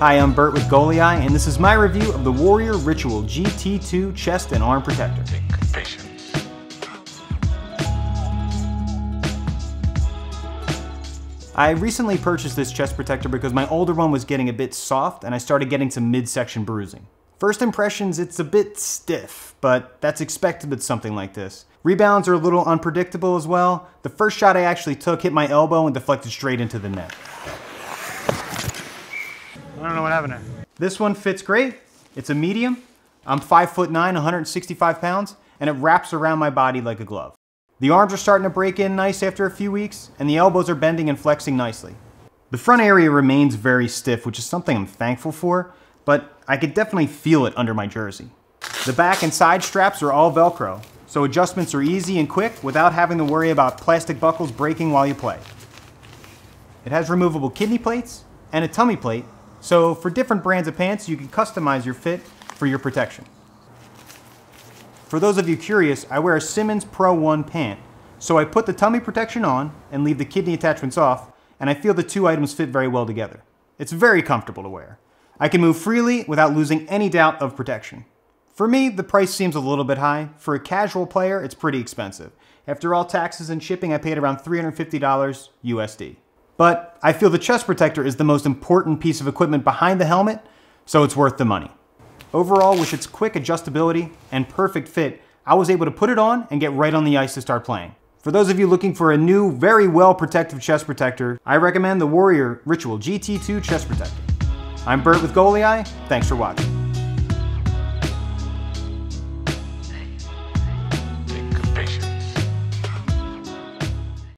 Hi, I'm Bert with Goalie and this is my review of the Warrior Ritual GT2 Chest and Arm Protector. I recently purchased this chest protector because my older one was getting a bit soft and I started getting some midsection bruising. First impressions, it's a bit stiff, but that's expected with something like this. Rebounds are a little unpredictable as well. The first shot I actually took hit my elbow and deflected straight into the net. I don't know what happened there. This one fits great. It's a medium. I'm 5 foot 9, 165 pounds, and it wraps around my body like a glove. The arms are starting to break in nice after a few weeks, and the elbows are bending and flexing nicely. The front area remains very stiff, which is something I'm thankful for, but I could definitely feel it under my jersey. The back and side straps are all Velcro, so adjustments are easy and quick without having to worry about plastic buckles breaking while you play. It has removable kidney plates and a tummy plate so for different brands of pants, you can customize your fit for your protection. For those of you curious, I wear a Simmons Pro 1 pant. So I put the tummy protection on and leave the kidney attachments off, and I feel the two items fit very well together. It's very comfortable to wear. I can move freely without losing any doubt of protection. For me, the price seems a little bit high. For a casual player, it's pretty expensive. After all taxes and shipping, I paid around $350 USD. But I feel the chest protector is the most important piece of equipment behind the helmet, so it's worth the money. Overall, with its quick adjustability and perfect fit, I was able to put it on and get right on the ice to start playing. For those of you looking for a new, very well protective chest protector, I recommend the Warrior Ritual GT2 Chest Protector. I'm Bert with Goalie Eye. Thanks for watching.